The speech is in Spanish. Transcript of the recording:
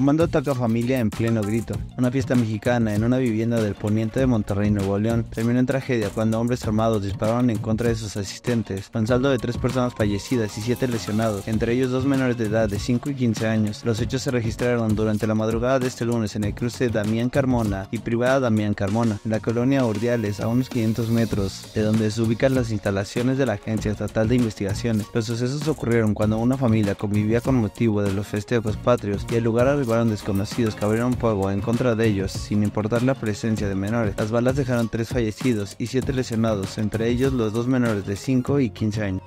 Comando ataca familia en pleno grito. Una fiesta mexicana en una vivienda del poniente de Monterrey, Nuevo León, terminó en tragedia cuando hombres armados dispararon en contra de sus asistentes, con saldo de tres personas fallecidas y siete lesionados, entre ellos dos menores de edad de 5 y 15 años. Los hechos se registraron durante la madrugada de este lunes en el cruce Damián Carmona y Privada Damián Carmona, en la colonia Urdiales, a unos 500 metros de donde se ubican las instalaciones de la Agencia Estatal de Investigaciones. Los sucesos ocurrieron cuando una familia convivía con motivo de los festejos patrios y el lugar desconocidos que abrieron fuego en contra de ellos sin importar la presencia de menores. Las balas dejaron tres fallecidos y siete lesionados, entre ellos los dos menores de 5 y 15 años.